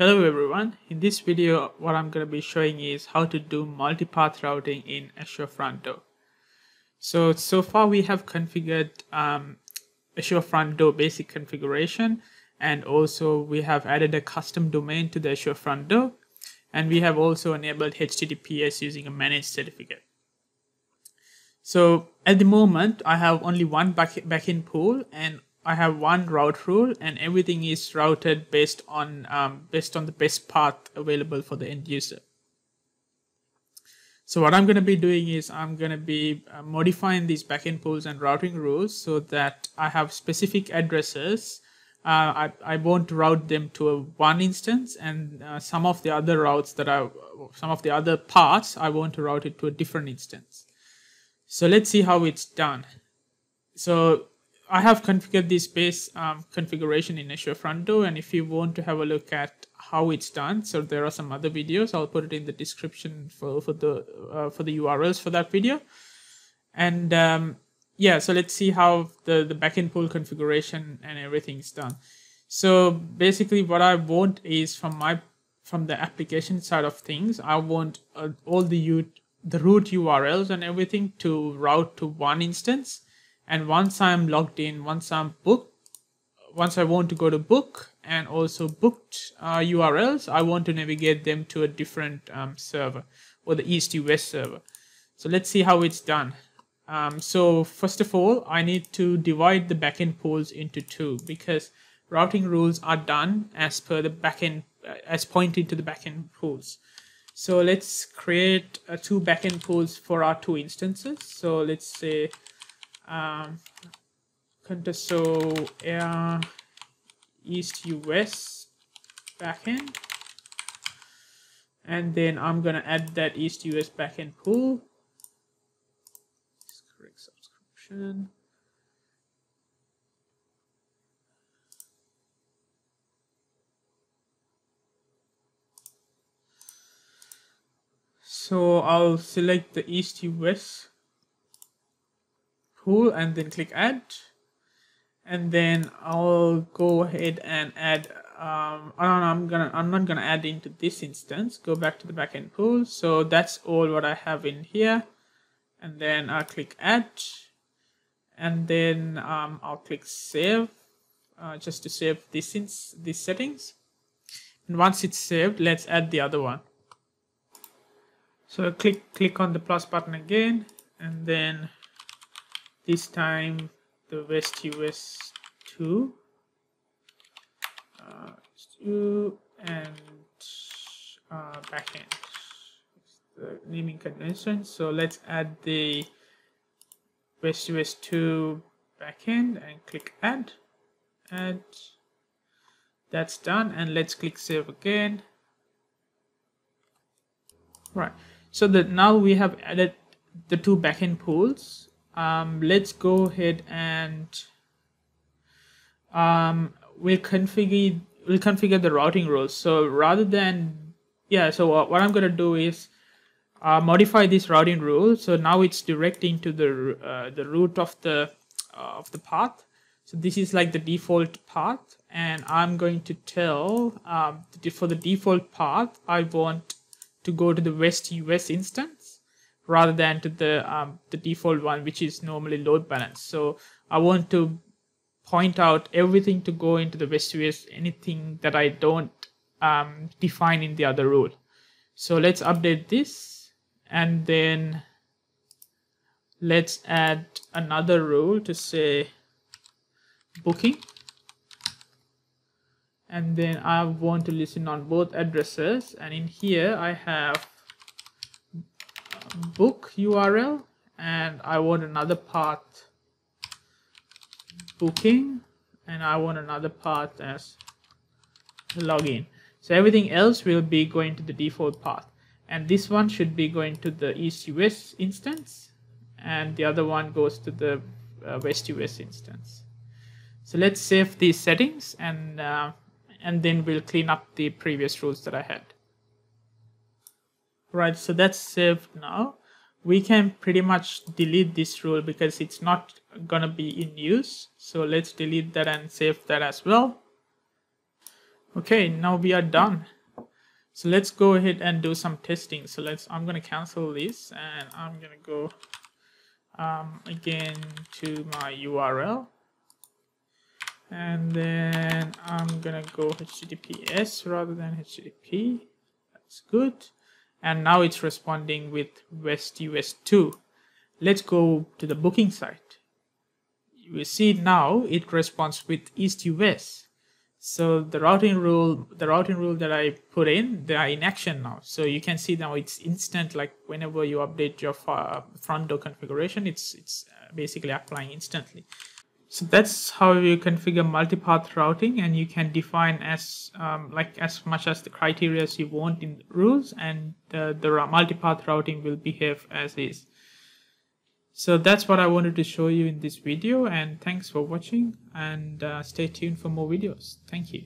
Hello everyone, in this video what I'm going to be showing is how to do multipath routing in Azure Front Door. So, so far we have configured um, Azure Front Door basic configuration and also we have added a custom domain to the Azure Front Door and we have also enabled HTTPS using a managed certificate. So at the moment I have only one back backend pool and I have one route rule and everything is routed based on um, based on the best path available for the end user. So what I'm going to be doing is I'm going to be uh, modifying these backend pools and routing rules so that I have specific addresses. Uh, I, I won't route them to a one instance and uh, some of the other routes that I, some of the other paths, I want to route it to a different instance. So let's see how it's done. So I have configured this base um, configuration in Azure Front Door and if you want to have a look at how it's done, so there are some other videos, I'll put it in the description for, for the uh, for the URLs for that video. And um, yeah, so let's see how the, the backend pool configuration and everything is done. So basically what I want is from my from the application side of things, I want uh, all the the root URLs and everything to route to one instance and once I'm logged in, once I'm booked, once I want to go to book and also booked uh, URLs, I want to navigate them to a different um, server or the East to west server. So let's see how it's done. Um, so first of all, I need to divide the backend pools into two because routing rules are done as per the backend, uh, as pointed to the backend pools. So let's create uh, two backend pools for our two instances. So let's say um, so Air East US backend. And then I'm gonna add that East US backend pool. Correct subscription. So I'll select the East US pool and then click add. And then I'll go ahead and add um, I'm gonna I'm not gonna add into this instance. Go back to the backend pool. So that's all what I have in here. And then I'll click add. And then um, I'll click save uh, just to save this these settings. And once it's saved let's add the other one. So click click on the plus button again. And then this time the west us 2 uh, 2 and uh, backend the naming convention. So let's add the west us 2 backend and click add. Add. that's done and let's click save again. Right. So that now we have added the two backend pools um, let's go ahead and um, we'll configure we'll configure the routing rules. So rather than yeah, so what I'm gonna do is uh, modify this routing rule. So now it's directing to the uh, the root of the uh, of the path. So this is like the default path, and I'm going to tell um, for the default path I want to go to the West US instance rather than to the um, the default one which is normally load balance. So I want to point out everything to go into the West anything that I don't um, define in the other rule. So let's update this and then let's add another rule to say booking. And then I want to listen on both addresses and in here I have book URL and I want another path booking and I want another path as login. So everything else will be going to the default path and this one should be going to the East US instance and the other one goes to the uh, West US instance. So let's save these settings and uh, and then we'll clean up the previous rules that I had. Right, so that's saved now. We can pretty much delete this rule because it's not gonna be in use. So let's delete that and save that as well. Okay, now we are done. So let's go ahead and do some testing. So let's, I'm to cancel this and I'm to go um, again to my URL. And then I'm to go HTTPS rather than HTTP. That's good. And now it's responding with West US 2. Let's go to the booking site. You see now it responds with East US. So the routing rule, the routing rule that I put in, they are in action now. So you can see now it's instant. Like whenever you update your front door configuration, it's it's uh, basically applying instantly. So that's how you configure multipath routing, and you can define as um, like as much as the criteria as you want in rules, and the, the multipath routing will behave as is. So that's what I wanted to show you in this video and thanks for watching and uh, stay tuned for more videos. Thank you.